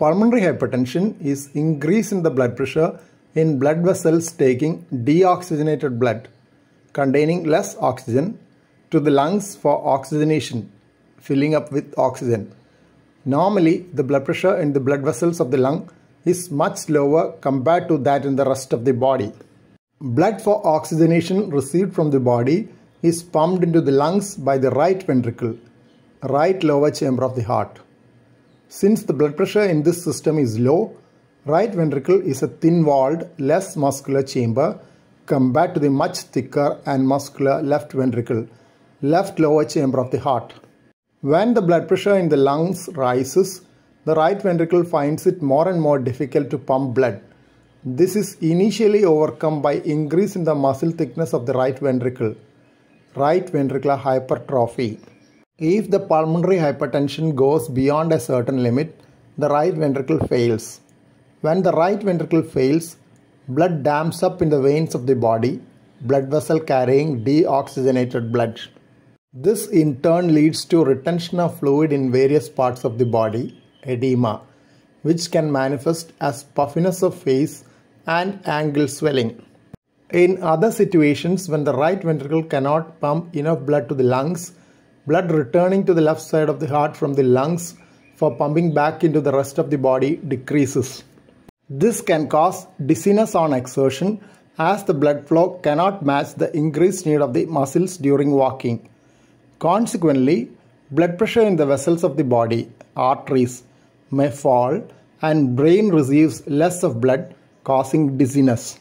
Pulmonary hypertension is increase in the blood pressure in blood vessels taking deoxygenated blood containing less oxygen to the lungs for oxygenation, filling up with oxygen. Normally, the blood pressure in the blood vessels of the lung is much lower compared to that in the rest of the body. Blood for oxygenation received from the body is pumped into the lungs by the right ventricle, right lower chamber of the heart. Since the blood pressure in this system is low, right ventricle is a thin-walled, less muscular chamber compared to the much thicker and muscular left ventricle, left lower chamber of the heart. When the blood pressure in the lungs rises, the right ventricle finds it more and more difficult to pump blood. This is initially overcome by increase in the muscle thickness of the right ventricle, right ventricular hypertrophy. If the pulmonary hypertension goes beyond a certain limit, the right ventricle fails. When the right ventricle fails, blood dams up in the veins of the body, blood vessel carrying deoxygenated blood. This in turn leads to retention of fluid in various parts of the body, edema, which can manifest as puffiness of face and angle swelling. In other situations, when the right ventricle cannot pump enough blood to the lungs, blood returning to the left side of the heart from the lungs for pumping back into the rest of the body decreases. This can cause dizziness on exertion as the blood flow cannot match the increased need of the muscles during walking. Consequently, blood pressure in the vessels of the body, arteries, may fall and brain receives less of blood causing dizziness.